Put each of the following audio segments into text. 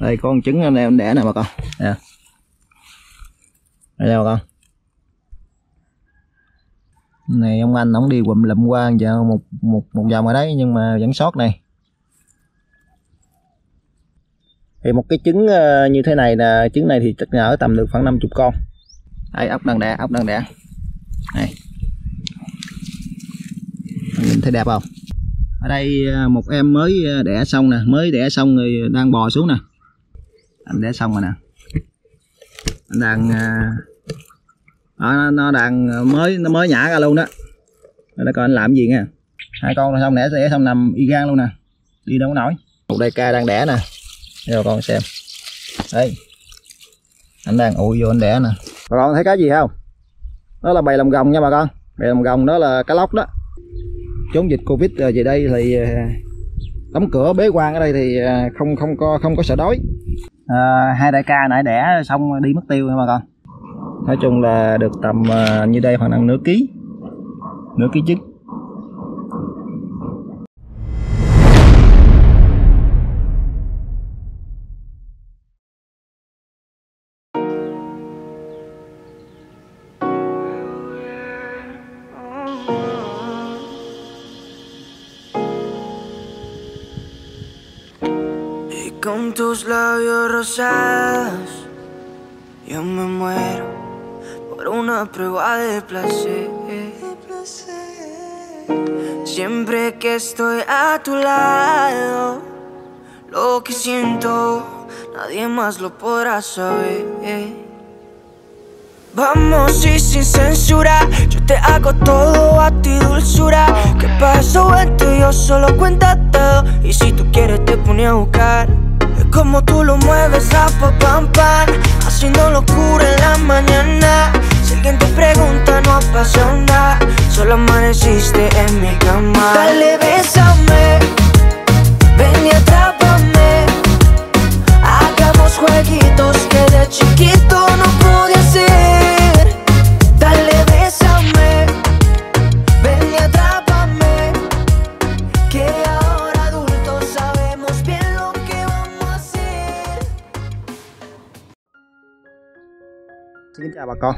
đây con trứng anh em đẻ nè bà con. Nè. Đây nè bà con. Này ông anh ổng đi quụm lụm qua giờ một một một vòng ở đấy nhưng mà vẫn sót này. Thì một cái trứng ờ, như thế này là trứng này thì chắc là ở tầm được khoảng 50 con. Đây ốc đang đẻ ốc đang đẻ. Này nhìn thấy đẹp không? Ở đây ờ, một em mới ờ, đẻ xong nè mới đẻ xong rồi đang bò xuống nè anh đẻ xong rồi nè. Anh đang đó, nó, nó đang mới nó mới nhả ra luôn đó. Để coi anh làm gì nha hai con rồi xong đẻ đẻ xong nằm y gan luôn nè. Đi đâu có nổi. Một đây ca đang đẻ nè. Cho con xem. Đây. Anh đang ụi vô anh đẻ nè. Bà con thấy cá gì không? Đó là bầy lồng gồng nha bà con. Bầy lồng gồng đó là cá lóc đó. Chống dịch covid rồi về đây thì à, đóng cửa bế quan ở đây thì à, không không có không có sợ đói à, hai đại ca nãy đẻ xong đi mất tiêu nha bà con. Nói chung là được tầm ờ, như đây khoảng nửa ký. Nửa ký trứng yo me muero por una prueba de placer. Siempre que estoy a tu lado, lo que siento, nadie más lo podrá saber. Vamos y sin censura, yo te hago todo a ti dulzura. ¿Qué pasó entre yo solo cuéntate. Y si tú quieres te pone a buscar. Como tú lo mueves a pa pam pam, haciendo locura en la mañana. Si alguien te pregunta no nada, solo amaneciste en mi cama. Dale, bésame, ven y atrápame. Hagamos jueguitos que de chiquito no pude hacer. Chào bà con.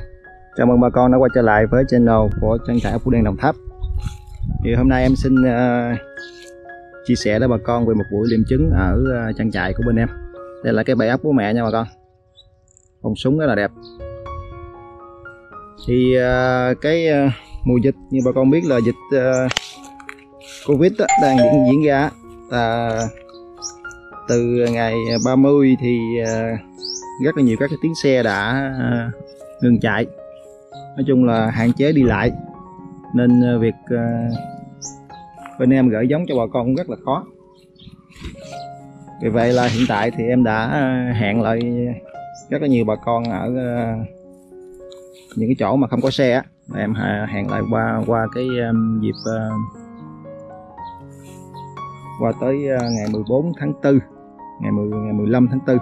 Chào mừng bà con đã quay trở lại với channel của trang trại Phú Đen Đồng Tháp. Thì hôm nay em xin uh, chia sẻ với bà con về một buổi liêm trứng ở ờ, trang trại của bên em. Đây là cái bẫy ốc của mẹ nha bà con. Con súng rất là đẹp. Thì uh, cái uh, mùa dịch như bà con biết là dịch uh, Covid đó, đang diễn, diễn ra uh, từ ngày 30 thì uh, rất là nhiều các cái tiếng xe đã uh, ngừng chạy. Nói chung là hạn chế đi lại. Nên ờ, việc ờ, bên em gửi giống cho bà con cũng rất là khó. Vì vậy là hiện tại thì em đã ờ, hẹn lại rất là nhiều bà con ở những cái chỗ mà không có xe á. Em hẹn lại qua qua cái dịp qua tới ngày 14 tháng 4 ngày 10 ngày 15 tháng 4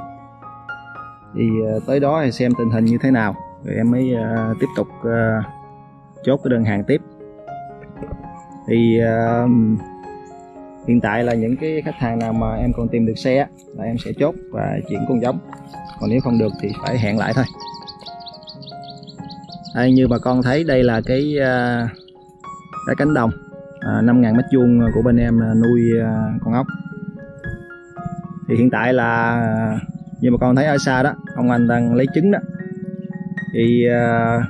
thì tới đó thì xem tình hình như thế nào rồi em mới uh, tiếp tục uh, chốt cái đơn hàng tiếp. Thì uh, hiện tại là những cái khách hàng nào mà em còn tìm được xe là em sẽ chốt và chuyển con giống. Còn nếu không được thì phải hẹn lại thôi. Đây như bà con thấy đây là cái cái cánh đồng à, 5.000 mét vuông của bên em à, nuôi con ốc. Thì hiện tại là như bà con thấy ở xa đó ông anh đang lấy trứng đó thì uh,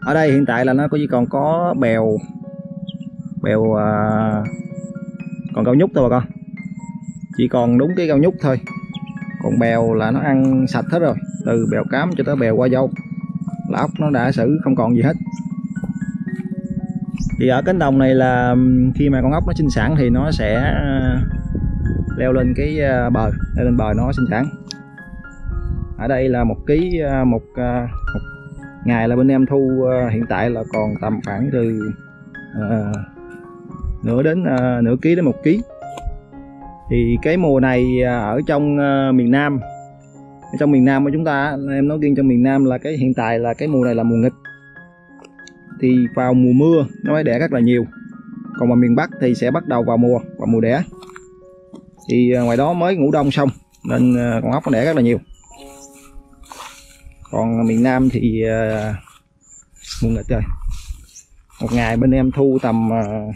ở đây hiện tại là nó chỉ còn có bèo bèo uh, còn cao nhúc thôi bà con. Chỉ còn đúng cái cao nhúc thôi. Còn bèo là nó ăn sạch hết rồi từ bèo cám cho tới bèo qua dâu. Là ốc nó đã xử không còn gì hết. Thì ở cánh đồng này là khi mà con ốc nó sinh sản thì nó sẽ à, leo lên cái bờ leo lên bờ nó sinh sản. Ở đây là một ký một, một ngày là bên em thu uh, hiện tại là còn tầm khoảng từ uh, nửa đến uh, nửa ký đến một ký. Thì cái mùa này ở trong uh, miền Nam ở trong miền Nam của chúng ta em nói riêng trong miền Nam là cái hiện tại là cái mùa này là mùa nghịch. Thì vào mùa mưa nó mới đẻ rất là nhiều. Còn mà miền Bắc thì sẽ bắt đầu vào mùa vào mùa đẻ. Thì ngoài đó mới ngủ đông xong nên con ốc nó đẻ rất là nhiều còn miền Nam thì uh, mua nghịch rồi một ngày bên em thu tầm uh,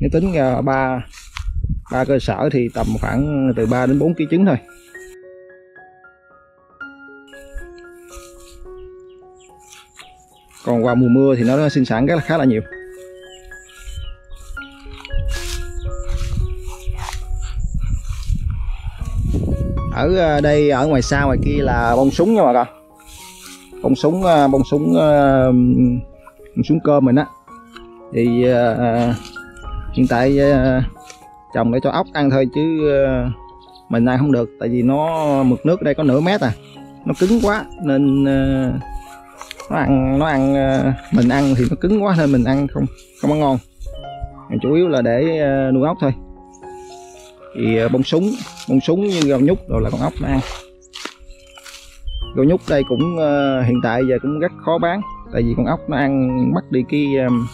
nếu tính ra ba ba cơ sở thì tầm khoảng từ 3 đến 4 kg trứng thôi. Còn qua mùa mưa thì nó sinh sản rất là khá là nhiều. Ở ờ, đây ở ngoài xa ngoài kia là bông súng nha bà con bông súng à, bông súng à, bông súng cơm mình á. Thì uh, hiện tại uh, trồng để cho ốc ăn thôi chứ uh, mình ăn không được tại vì nó mực nước ở đây có nửa mét à. Nó cứng quá nên uh, nó ăn nó ăn uh, mình ăn thì nó cứng quá nên mình ăn không không ăn ngon. Mình chủ yếu là để uh, nuôi ốc thôi. Thì uh, bông súng bông súng như gạo nhúc rồi là con ốc nó ăn gạo nhúc đây cũng uh, hiện tại giờ cũng rất khó bán tại vì con ốc nó ăn mất đi cái um,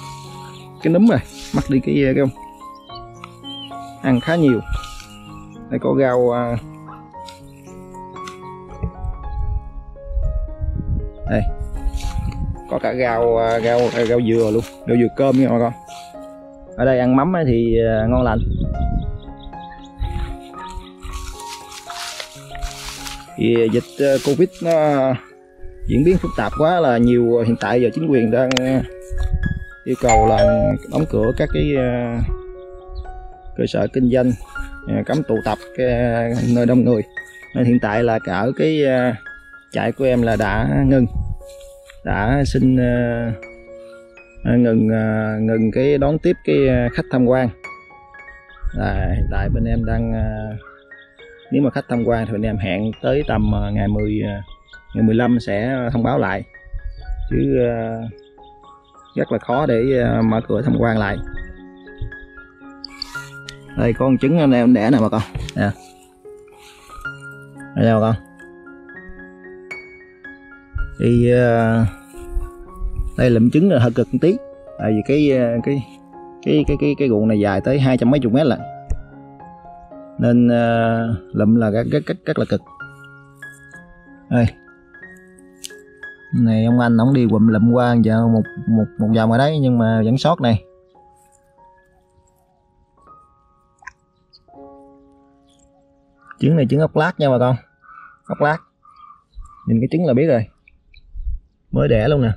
cái núm rồi mất đi cái ờ, cái không ăn khá nhiều. Đây có rau uh, đây. Có cả rau rau rau dừa luôn rau dừa cơm nha bà con. Ở đây ăn mắm thì ngon lành. Thì dịch ờ, covid nó diễn biến phức tạp quá là nhiều ờ, hiện tại giờ chính quyền đang ờ, yêu cầu là đóng cửa các cái cơ sở kinh doanh cấm tụ tập cái nơi đông người. Nên hiện tại là cả ở cái trại của em là đã ngừng, đã xin ngừng ngừng cái đón tiếp cái khách tham quan. Là hiện tại bên em đang nếu mà khách tham quan thì anh em hẹn tới tầm ờ, ngày 10 ờ, ngày 15 sẽ thông báo lại. Chứ ờ, rất là khó để mở cửa tham quan lại. Đây con trứng anh em đẻ nè bà con. Nè. Đây bà con. Thì đây lụm trứng là hơi cực một tí. Tại vì cái cái cái cái cái cái ruộng này dài tới hai trăm mấy chục mét lận nên uh, lụm là rất rất rất rất là cực. Đây này ông anh ông đi quụm lụm qua giờ một một một vòng ở đấy nhưng mà vẫn sót này. Trứng này trứng ốc lát nha bà con. Ốc lát. Nhìn cái trứng là biết rồi. Mới đẻ luôn nè.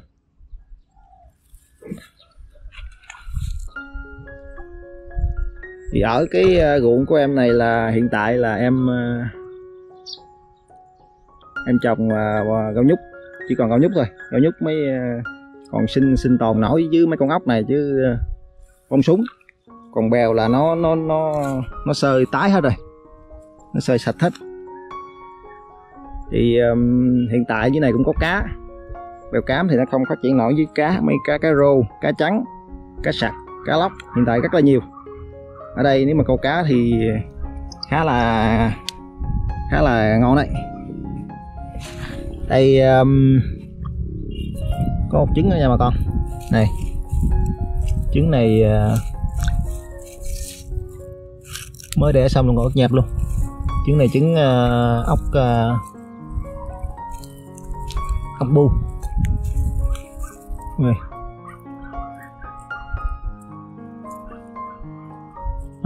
Thì ở cái ờ, ruộng của em này là hiện tại là em ờ, em trồng ờ, rau gạo nhúc chỉ còn rau nhúc thôi. Rau nhúc mới còn sinh sinh tồn nổi với mấy con ốc này chứ con súng còn bèo là nó nó nó nó sơi tái hết rồi. Nó sơi sạch hết. Thì um, hiện tại dưới này cũng có cá. Bèo cám thì nó không phát triển nổi với cá mấy cá cá rô cá trắng cá sặc cá lóc. Hiện tại rất là nhiều ở đây nếu mà câu cá thì khá là khá là ngon đấy. Đây um, có một trứng nữa nha bà con. Này trứng này uh, mới đẻ xong luôn còn ớt nhẹp luôn. Trứng này trứng uh, ốc uh, ốc bu. Này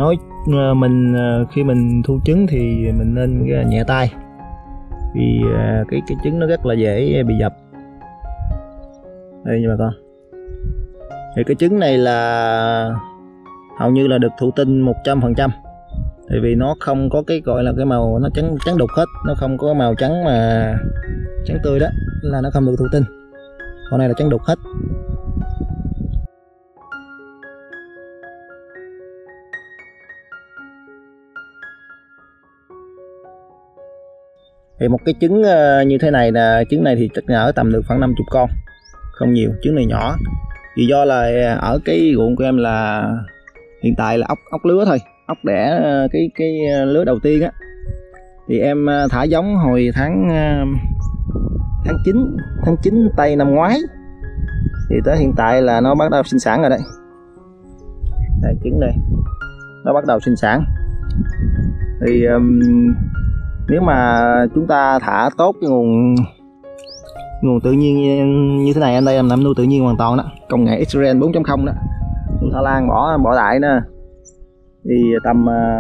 nói ờ, mình ờ, khi mình thu trứng thì mình nên nhẹ tay. Vì ờ, cái cái trứng nó rất là dễ bị dập. Đây nha bà con. Thì cái trứng này là hầu như là được thụ tinh 100% tại vì nó không có cái gọi là cái màu nó trắng trắng đục hết. Nó không có màu trắng mà trắng tươi đó. Là nó không được thụ tinh. Con này là trắng đục hết thì một cái trứng ờ, như thế này là trứng này thì chắc ở tầm được khoảng 50 con không nhiều trứng này nhỏ. Vì do là ờ, ở cái ruộng của em là hiện tại là ốc ốc lứa thôi ốc đẻ ờ, cái cái lứa đầu tiên á. Thì em thả giống hồi tháng tháng 9 tháng 9 tây năm ngoái. Thì tới hiện tại là nó bắt đầu sinh sản rồi đấy. Đây trứng đây nó bắt đầu sinh sản. Thì um, nếu mà chúng ta thả tốt cái nguồn nguồn tự nhiên như thế này anh đây em làm nuôi tự nhiên hoàn toàn đó. Công nghệ Israel 4.0 đó. Nuôi thả lan bỏ bỏ đại nữa thì tầm à,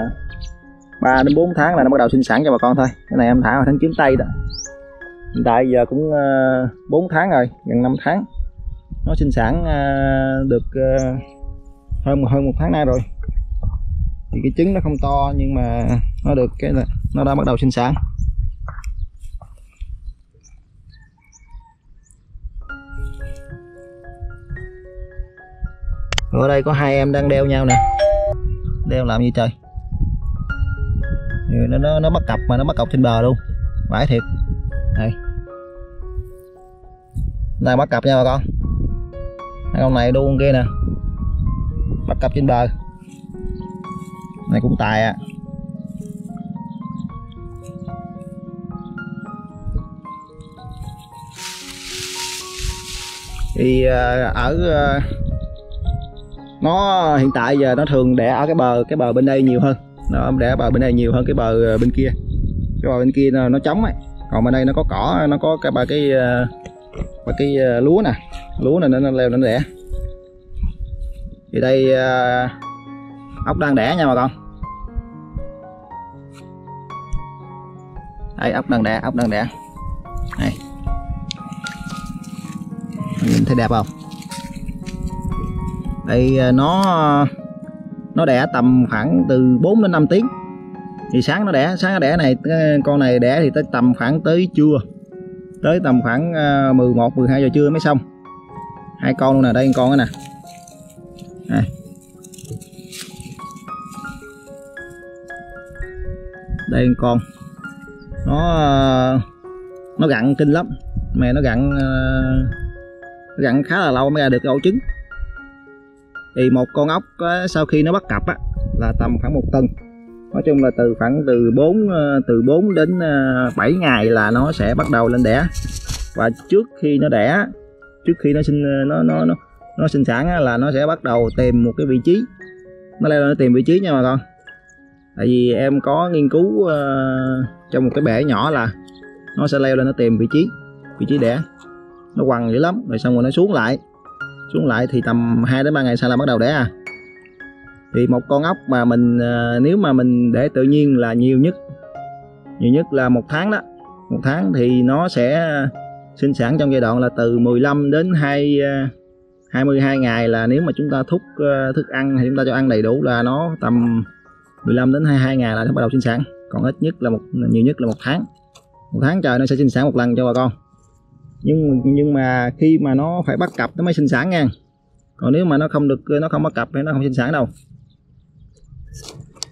3 đến 4 tháng là nó bắt đầu sinh sản cho bà con thôi. Cái này em thả vào tháng 9 tây đó. Hiện tại giờ cũng à, 4 tháng rồi gần 5 tháng. Nó sinh sản à, được à, hơn hơn một tháng nay rồi. Thì cái trứng nó không to nhưng mà nó được cái là nó đã bắt đầu sinh sản. Ở đây có hai em đang đeo nhau nè. Đeo làm gì trời? Nó nó, nó bắt cặp mà nó bắt cặp trên bờ luôn. Vãi thiệt. Đây. Đang bắt cặp nha bà con. Hai con này đu con kia nè. Bắt cặp trên bờ. Này cũng tài à. Thì ờ, ở ờ, nó hiện tại giờ nó thường đẻ ở cái bờ cái bờ bên đây nhiều hơn. Nó đẻ bờ bên đây nhiều hơn cái bờ ờ, bên kia. Cái bờ bên kia nó, nó trống ấy. Còn bên đây nó có cỏ nó có cái ba cái ba cái lúa nè. Lúa này nó, nó leo nó đẻ thì đây ốc đang đẻ nha bà con. Đây ốc đang đẻ ốc đang đẻ. Này nhìn thấy đẹp không? Đây à, nó nó đẻ tầm khoảng từ 4 đến 5 tiếng. Thì sáng nó đẻ, sáng nó đẻ này con này đẻ thì tới tầm khoảng tới trưa. Tới tầm khoảng à, 11 12 giờ trưa mới xong. Hai con luôn nè, đây con nè. Này. đây con nó à, nó gặn kinh lắm. Mẹ nó gặn gặn khá là lâu mới ra được ổ trứng. Thì một con ốc sau khi nó bắt cặp á, là tầm khoảng một tuần nói chung là từ khoảng từ 4 ờ, từ 4 đến ờ, 7 ngày là nó sẽ bắt đầu lên đẻ. Và trước khi nó đẻ trước khi nó sinh ờ, nó nó nó nó sinh sản á, là nó sẽ bắt đầu tìm một cái vị trí. Nó leo lên nó tìm vị trí nha bà con. Tại vì em có nghiên cứu uh, trong một cái bể nhỏ là nó sẽ leo lên nó tìm vị trí vị trí đẻ nó quằn dữ lắm. Rồi xong rồi nó xuống lại. Xuống lại thì tầm 2 đến 3 ngày sau là bắt đầu đẻ à. Thì một con ốc mà mình ờ, nếu mà mình để tự nhiên là nhiều nhất nhiều nhất là một tháng đó. Một tháng thì nó sẽ sinh sản trong giai đoạn là từ 15 đến 2 22 ờ, ngày là nếu mà chúng ta thúc ờ, thức ăn thì chúng ta cho ăn đầy đủ là nó tầm 15 đến 22 ngày là nó bắt đầu sinh sản. Còn ít nhất là một, nhiều nhất là một tháng. Một tháng trời nó sẽ sinh sản một lần cho bà con nhưng nhưng mà khi mà nó phải bắt cặp nó mới sinh sản nha còn nếu mà nó không được nó không bắt cặp thì nó không sinh sản đâu.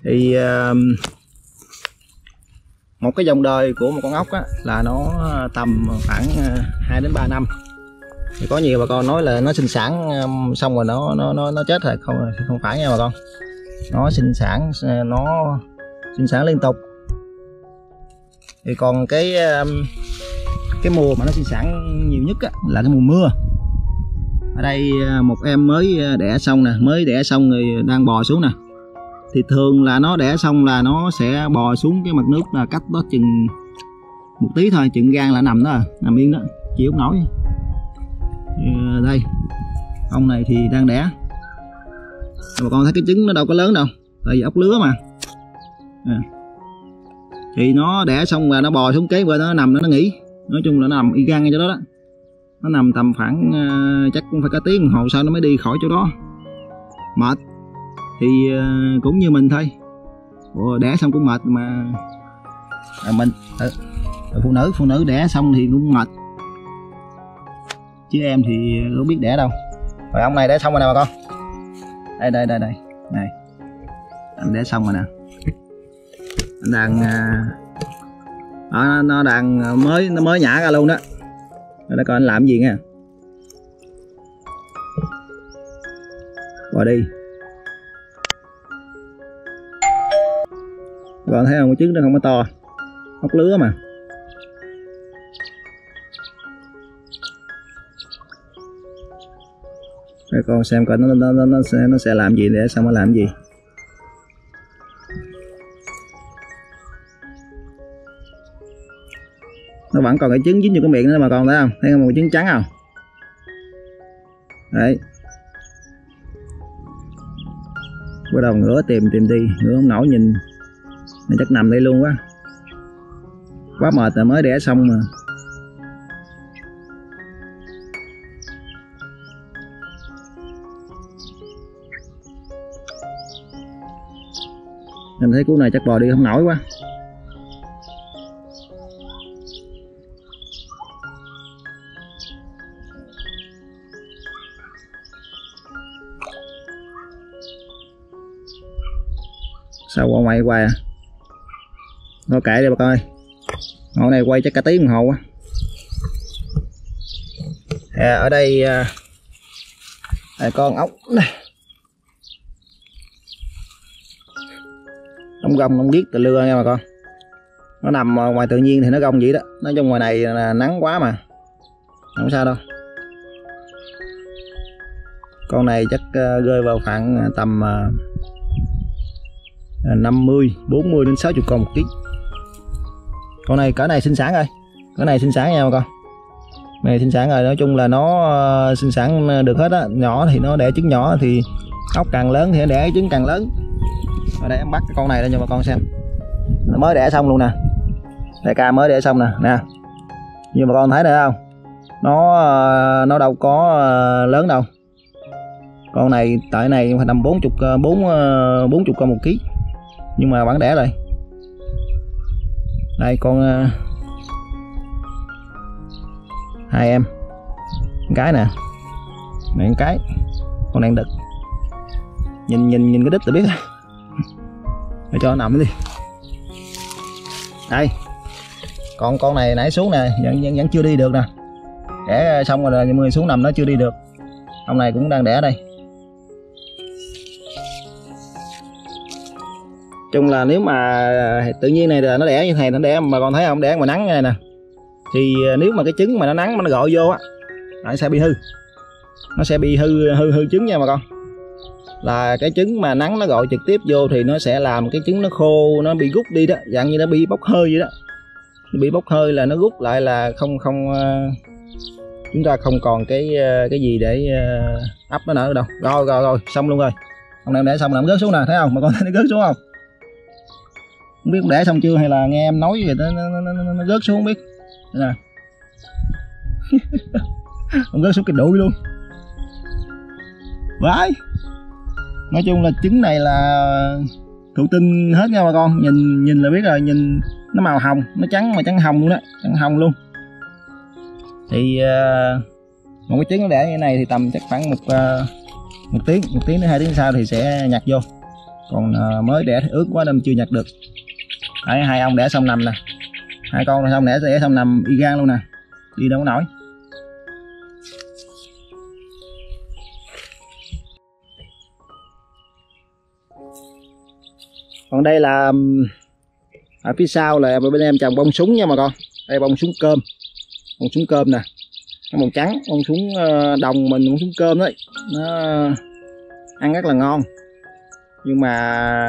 Thì uh, một cái dòng đời của một con ốc á, là nó ờ, tầm khoảng ờ, 2 đến 3 năm. Thì có nhiều bà con nói là nó sinh sản xong rồi nó nó nó, nó chết rồi. Không không phải nha bà con. Nó sinh sản ờ, nó sinh sản liên tục. Thì còn cái cái mùa mà nó sinh sản nhiều nhất á, là cái mùa mưa. Ở đây à, một em mới à, đẻ xong nè mới đẻ xong rồi đang bò xuống nè. Thì thường là nó đẻ xong là nó sẽ bò xuống cái mặt nước là cách đó chừng một tí thôi chừng gan là nằm đó à, nằm yên đó chịu không nổi. À, đây ông này thì đang đẻ. Bà con thấy cái trứng nó đâu có lớn đâu tại vì ốc lứa mà. À. thì nó đẻ xong là nó bò xuống kế bên nó nằm nó nghỉ nói chung là nó nằm y gan ngay chỗ đó đó. Nó nằm tầm khoảng uh, chắc cũng phải cả tiếng đồng hồ sau nó mới đi khỏi chỗ đó. Mệt. Thì uh, cũng như mình thôi. Ủa, đẻ xong cũng mệt mà. À, mình à, phụ nữ phụ nữ đẻ xong thì cũng mệt. Chứ em thì không biết đẻ đâu. Rồi ông này đẻ xong rồi nè bà con. Đây đây đây đây. Này. Anh đẻ xong rồi nè. Anh đang uh, đó, nó đang ờ, mới nó mới nhả ra luôn đó. Để coi anh làm gì nha. Vào đi. Bạn thấy không? Cái trứng nó không có to. Ốc lứa mà. Để con xem coi nó nó nó nó sẽ nó sẽ làm gì để xong nó làm gì. Nó vẫn còn cái trứng dính vô cái miệng nữa mà còn, thấy không? Thấy không? Một trứng trắng không đấy. Bắt đầu ngửa tìm tìm đi. Ngửa không nổi nhìn. Nó chắc nằm đây luôn quá. Quá mệt rồi mới đẻ xong mà. Mình thấy cú này chắc bò đi không nổi quá. Sao qua ngoài quay à? Nó kệ đi bà coi. Ngọn này quay chắc cả tiếng đồng hồ quá. À, ở đây à, à con ốc này ống gông ông biết từ lưa nha bà con. Nó nằm ngoài tự nhiên thì nó gông vậy đó. Nói chung ngoài này là nắng quá mà. Không sao đâu. Con này chắc à, rơi vào khoảng à, tầm uh, 50 40 đến 60 con một ký. Con này cỡ này sinh sản rồi. Cỡ này sinh sản nha bà con. Này sinh sản rồi. Nói chung là nó ờ, sinh sản được hết á. Nhỏ thì nó đẻ trứng nhỏ thì ốc càng lớn thì nó đẻ trứng càng lớn. Ở đây em bắt cái con này lên cho bà con xem. Nó mới đẻ xong luôn nè. Đại ca mới đẻ xong nè. Nè. Như bà con thấy được không? Nó ờ, nó đâu có ờ, lớn đâu. Con này, tại này phải tầm bốn chục bốn bốn chục con một ký nhưng mà vẫn đẻ rồi đây con ờ, hai em. Cái nè. Này cái. Con đang đực. Nhìn nhìn nhìn cái đít là biết để cho nó nằm đi. Đây. Còn con này nãy xuống nè vẫn, vẫn, vẫn chưa đi được nè. Đẻ ờ, xong rồi nhưng mà xuống nằm nó chưa đi được. Ông này cũng đang đẻ đây. Chung là nếu mà, tự nhiên này là nó đẻ như này nó đẻ mà còn thấy không, đẻ ngoài nắng như này nè. Thì ờ, nếu mà cái trứng mà nó nắng mà nó gọi vô á nó sẽ bị hư. Nó sẽ bị hư hư hư trứng nha bà con. Là cái trứng mà nắng nó gọi trực tiếp vô thì nó sẽ làm cái trứng nó khô, nó bị rút đi đó, dạng như nó bị bốc hơi vậy đó. Bị bốc hơi là nó rút lại là không không ờ, chúng ta không còn cái ờ, cái gì để ấp nó nở đâu. Rồi rồi rồi, xong luôn rồi. Ông đang để xong làm rớt xuống nè, thấy không? Mà con thấy nó rớt xuống không? Không biết để xong chưa hay là nghe em nói vậy nó, nó, nó, nó, nó rớt xuống không biết. Nè. Không rớt xuống cái đuôi luôn. Vãi. Nói chung là trứng này là thụ tinh hết nha bà con. Nhìn nhìn là biết rồi nhìn nó màu hồng nó trắng mà trắng hồng luôn đó trắng hồng luôn. Thì uh, một cái trứng nó đẻ như này thì tầm chắc khoảng một uh, một tiếng một tiếng đến hai tiếng sau thì sẽ nhặt vô. Còn uh, mới đẻ thì ướt quá nên chưa nhặt được. Đấy, hai ông đẻ xong nằm nè. Hai con xong đẻ đẻ xong nằm y gan luôn nè. Đi đâu có nổi. Còn đây là ở phía sau là bên em trồng bông súng nha mọi con. Đây bông súng cơm. Bông súng cơm nè. Nó màu trắng bông súng ờ, đồng mình bông súng cơm đấy. Nó ăn rất là ngon. Nhưng mà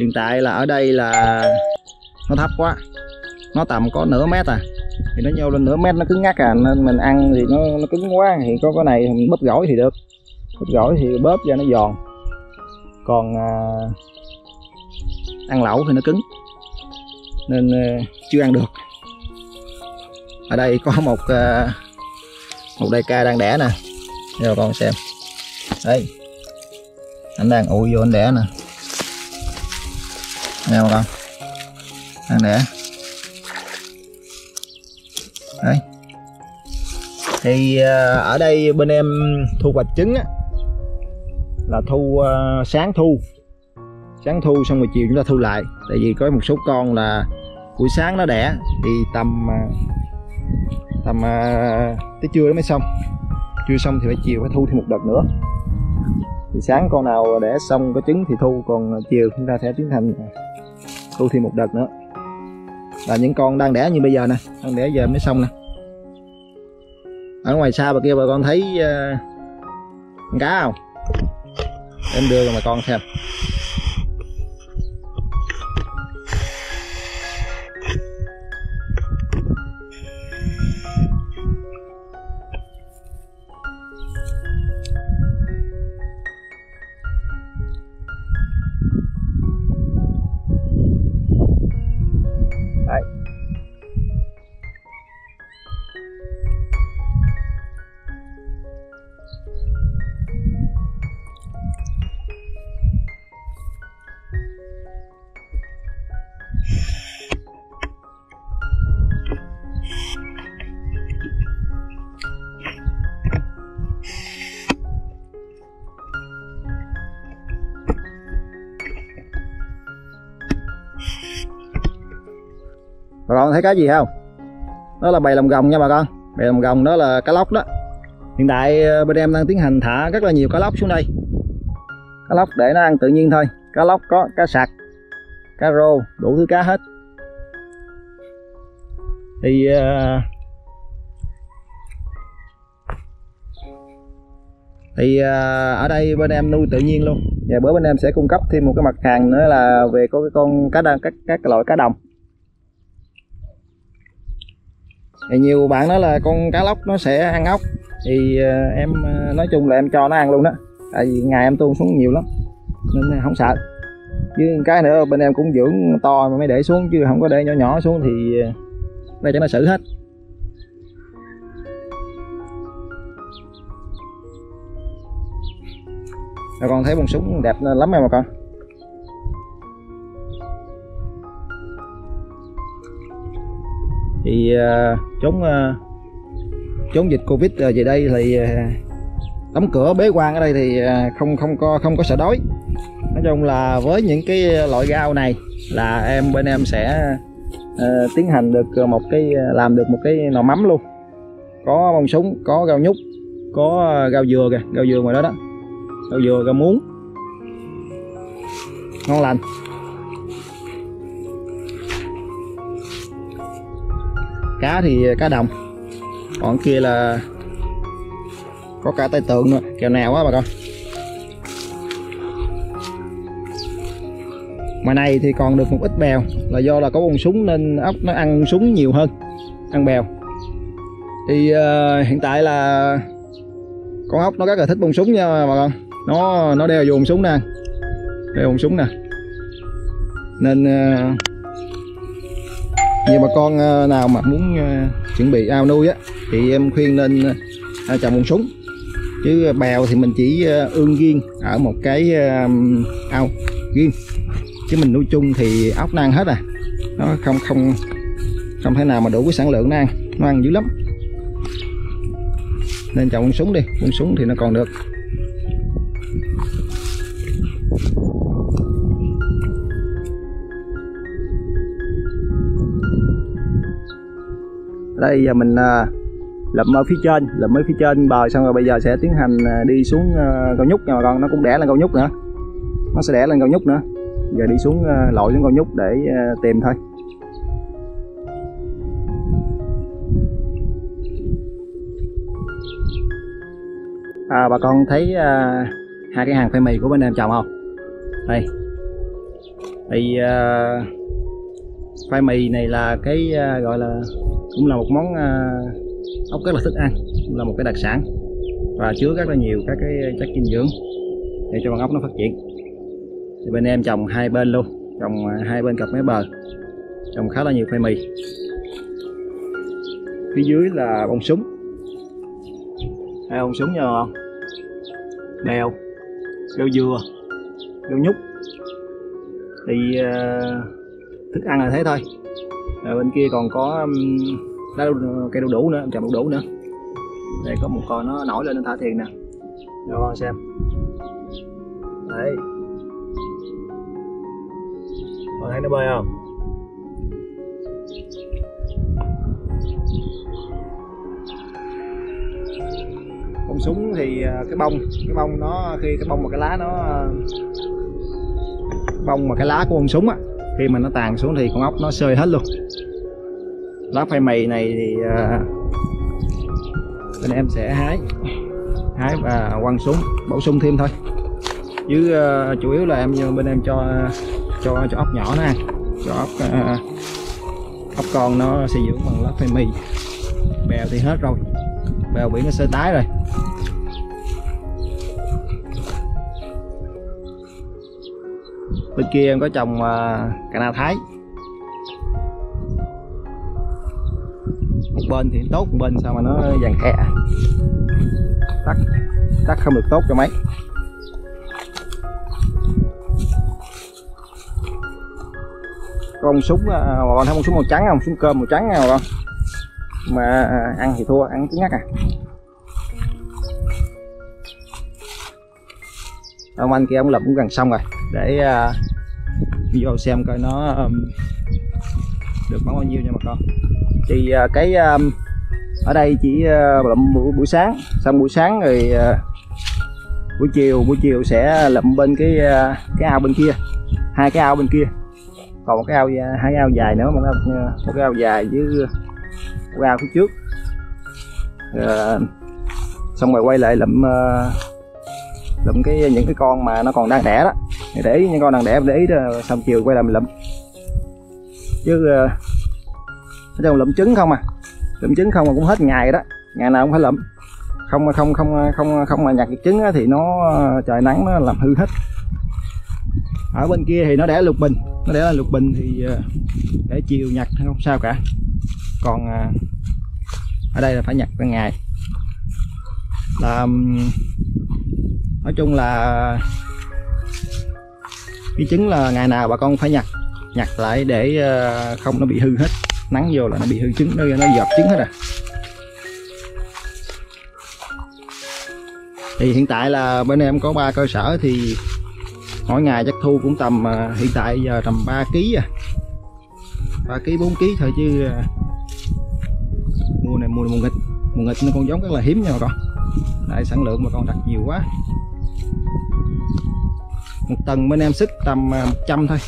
hiện tại là ở đây là nó thấp quá. Nó tầm có nửa mét à. Thì nó nhô lên nửa mét nó cứng ngắc à nên mình ăn thì nó, nó cứng quá. Thì có cái này mình bóp gỏi thì được. Bóp gỏi thì bóp ra nó giòn. Còn à, ăn lẩu thì nó cứng. Nên à, chưa ăn được. Ở đây có một à, một đại ca đang đẻ nè. Cho con xem. Đây. Anh đang ủi vô anh đẻ nè nè con. Đang đẻ đấy thì à, ở đây bên em thu hoạch trứng á là thu uh, sáng thu. Sáng thu xong rồi chiều chúng ta thu lại. Tại vì có một số con là buổi sáng nó đẻ thì tầm à, tầm à, tới trưa nó mới xong. Trưa xong thì phải chiều phải thu thêm một đợt nữa. Thì sáng con nào đẻ xong có trứng thì thu còn chiều chúng ta sẽ tiến hành thu thêm một đợt nữa. Là những con đang đẻ như bây giờ nè đang đẻ giờ mới xong nè. Ở ngoài xa bà kia bà con thấy uh, con cá không? Em đưa cho bà con xem. Bà con thấy cá gì không? Đó là bầy lồng gồng nha bà con. Bầy lồng gồng đó là cá lóc đó. Hiện tại ờ, bên em đang tiến hành thả rất là nhiều cá lóc xuống đây. Cá lóc để nó ăn tự nhiên thôi. Cá lóc có cá sặc cá rô đủ thứ cá hết. Thì uh, thì uh, ở đây bên em nuôi tự nhiên luôn. Và bữa bên em sẽ cung cấp thêm một cái mặt hàng nữa là về có cái con cá đa các các loại cá đồng. Thì nhiều bạn nói là con cá lóc nó sẽ ăn ốc. Thì ờ, em ờ, nói chung là em cho nó ăn luôn đó. Tại vì ngày em tuôn xuống nhiều lắm, nên không sợ. Chứ cái nữa, bên em cũng dưỡng to mà mới để xuống, chứ không có để nhỏ nhỏ xuống thì ờ, đây cho nó xử hết. Rồi con thấy bông súng đẹp lắm em mà con. Thì uh, chống uh, chống dịch covid uh, về đây thì uh, đóng cửa bế quan ở đây thì uh, không không có không có sợ đói. Nói chung là với những cái loại rau này là em bên em sẽ uh, tiến hành được một cái làm được một cái nồi mắm luôn. Có bông súng có rau nhút có rau dừa kìa rau dừa ngoài đó đó. Rau dừa rau muống. Ngon lành. Cá thì cá đồng. Còn kia là có cả tay tượng nữa kèo nào quá bà con? Ngoài này thì còn được một ít bèo là do là có bông súng nên ốc nó ăn súng nhiều hơn ăn bèo. Thì uh, hiện tại là con ốc nó rất là thích bông súng nha bà con. Nó nó đeo dùng súng nè đeo bông súng nè. Nên uh, nhiều bà con ờ, nào mà muốn ờ, chuẩn bị ao nuôi á, thì em khuyên nên ờ, trồng bông súng. Chứ bèo thì mình chỉ ương riêng ở một cái ao riêng chứ mình nuôi chung thì ốc nang hết à. Nó không không không thể nào mà đủ cái sản lượng nó ăn. Nó ăn dữ lắm. Nên trồng bông súng đi. Bông súng thì nó còn được. Đây giờ mình uh, lụm ở phía trên lụm ở phía trên bờ xong rồi bây giờ sẽ tiến hành uh, đi xuống uh, nhúc nha bà con nó cũng đẻ lên cao nhúc nữa. Nó sẽ đẻ lên cao nhúc nữa. Giờ đi xuống uh, lội xuống cao nhúc để uh, tìm thôi. À, bà con thấy uh, hai cái hàng khoai mì của bên em trồng không? Đây. Thì uh, khoai mì này là cái uh, gọi là cũng là một món uh, ốc rất là thích ăn cũng là một cái đặc sản và chứa rất là nhiều các cái chất dinh dưỡng để cho con ốc nó phát triển. Thì bên em trồng hai bên luôn trồng à, hai bên cặp mé bờ trồng khá là nhiều khoai mì. Phía dưới là bông súng. Hai bông súng nha không bèo rau dừa rau nhút thì uh, thức ăn là thế thôi. Ở bên kia còn có um, lá cây đu đủ nữa trồng đu đủ nữa. Đây, có một con nó nổi lên, nó thả thiền nè. Cho con xem. Đấy con thấy nó bơi không? Con súng thì à, cái bông cái bông nó, khi cái bông và cái lá nó à, bông mà cái lá của con súng á, khi mà nó tàn xuống thì con ốc nó sơi hết luôn lá phai mì này thì uh, bên em sẽ hái. Hái và quăng xuống bổ sung thêm thôi. Chứ uh, chủ yếu là em bên em cho cho cho ốc nhỏ nó ăn cho ốc uh, ốc con nó sẽ dưỡng bằng lá phai mì. Bèo thì hết rồi. Bèo biển nó sơ tái rồi. Bên kia em có trồng uh, cà na thái. Bên thì tốt một bên sao mà nó vàng khè tắt tắt không được tốt cho mấy con súng à, à, bà con thấy con súng màu trắng không? Súng cơm màu trắng nào con? Mà à, ăn thì thua ăn cứng nhất à? Ông anh kia ông lập cũng gần xong rồi. Để uh, vô xem coi nó um, được bao nhiêu nha bà con thì uh, cái um, ở đây chỉ uh, lụm buổi, buổi sáng. Xong buổi sáng rồi uh, buổi chiều buổi chiều sẽ lụm bên cái uh, cái ao bên kia. Hai cái ao bên kia. Còn một cái ao hai cái ao dài nữa một cái, một cái ao dài với một cái ao phía trước. Uh, xong rồi quay lại lụm uh, lụm cái những cái con mà nó còn đang đẻ đó. Để ý những con đang đẻ để ý đó, xong chiều quay lại mình lụm. Chứ uh, ở lụm trứng không à. Lụm trứng không mà cũng hết ngày đó. Ngày nào cũng phải lụm. Không mà không không không không mà nhặt được trứng thì nó trời nắng nó làm hư hết. Ở bên kia thì nó để lục bình. Nó để lục bình thì ờ, để chiều nhặt không sao cả. Còn ờ, ở đây là phải nhặt ban ngày. Là nói chung là cái trứng là ngày nào bà con phải nhặt. Nhặt lại để ờ, không nó bị hư hết nắng vô là nó bị hư trứng, nó nó dập trứng hết à. Thì hiện tại là bên em có ba cơ sở thì mỗi ngày chắc thu cũng tầm à, hiện tại giờ tầm 3 kg à. 3 kg 4 kg thôi chứ à, mùa này mùa mua nghịch. Mua nghịch nó con giống rất là hiếm nha bà con. Lại sản lượng mà con đặt nhiều quá. Một tầng bên em sức tầm à, 100 thôi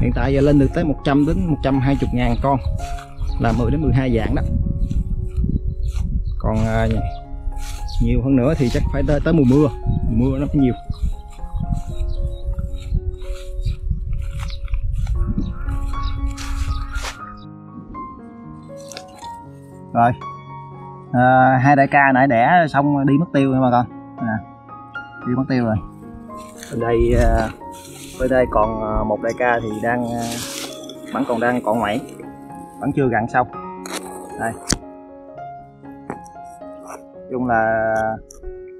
hiện tại giờ lên được tới 100 đến 120 ngàn con là 10 đến 12 dạng đó. Còn à, nhiều hơn nữa thì chắc phải tới, tới mùa mưa mùa mưa nó phải nhiều. Rồi à, hai đại ca nãy đẻ xong đi mất tiêu nha bà con. À, đi mất tiêu rồi. Ở đây uh, bên đây còn à, một đại ca thì đang à, vẫn còn đang còn ngoảy vẫn chưa gặn xong. Đây. Chung là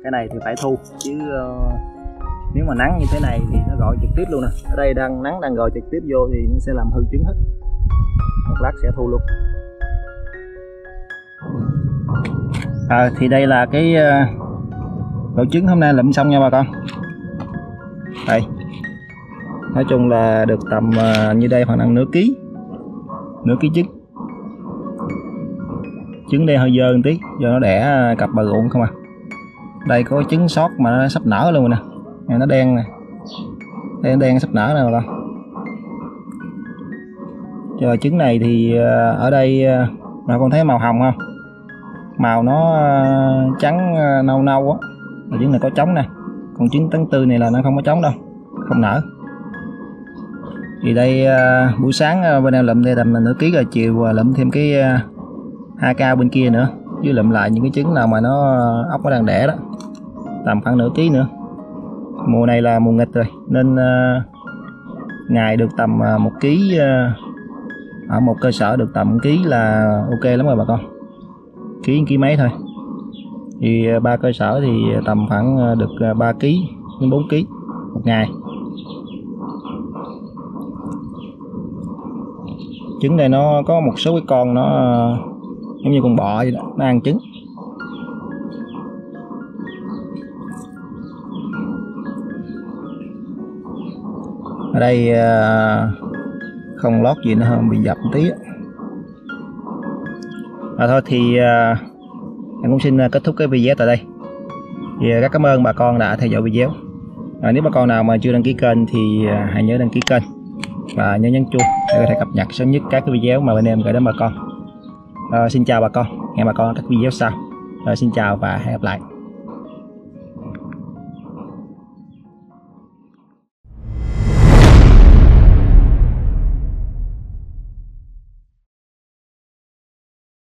cái này thì phải thu chứ uh, nếu mà nắng như thế này thì nó gọi trực tiếp luôn nè. Ở đây đang nắng đang gọi trực tiếp vô thì nó sẽ làm hư trứng hết. Một lát sẽ thu luôn. À, thì đây là cái ờ, uh, trứng hôm nay lụm xong nha bà con. Đây nói chung là được tầm uh, như đây khoảng nửa ký. Nửa ký trứng. Trứng đây hơi dơ một tí do nó đẻ ờ, cặp bà ruộng không à. Đây có trứng sót mà nó sắp nở luôn rồi nè. Nó đen nè. Đen đen sắp nở nè bà con. Cho trứng này thì ờ, ở đây bà con thấy màu hồng không? Màu nó trắng nâu nâu á. Trứng này có trống nè. Còn trứng tấn tư này là nó không có trống đâu không nở thì đây à, buổi sáng à, bên em lụm đây tầm nửa ký rồi chiều à, lụm thêm cái 2k bên kia nữa. Với lụm lại những cái trứng nào mà nó ốc nó đang đẻ đó. Tầm khoảng nửa ký nữa. Mùa này là mùa nghịch rồi nên uh, ngày được tầm uh, một ký uh, ở một cơ sở được tầm ký là ok lắm rồi bà con. Ký ký mấy thôi. Thì ba cơ sở thì tầm khoảng được 3 kg đến 4 kg một ngày. Trứng này nó có một số cái con nó ờ, giống như con bọ vậy đó nó ăn trứng. Ở đây ờ, không lót gì nữa không bị dập một tí à, thôi thì ờ, em cũng xin kết thúc cái video tại đây. Thì rất cảm ơn bà con đã theo dõi video. À, nếu bà con nào mà chưa đăng ký kênh thì hãy nhớ đăng ký kênh và nhớ nhấn chuông để có thể cập nhật sớm nhất các cái video mà bên em gửi đến bà con. À, xin chào bà con. Hẹn bà con ở các video sau. À, xin chào và hẹn gặp lại.